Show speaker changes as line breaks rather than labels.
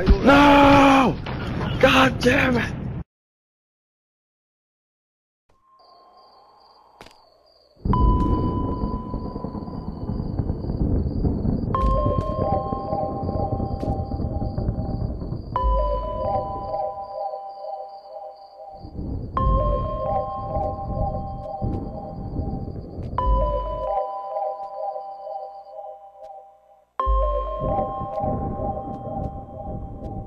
No! God damn it! Thank you.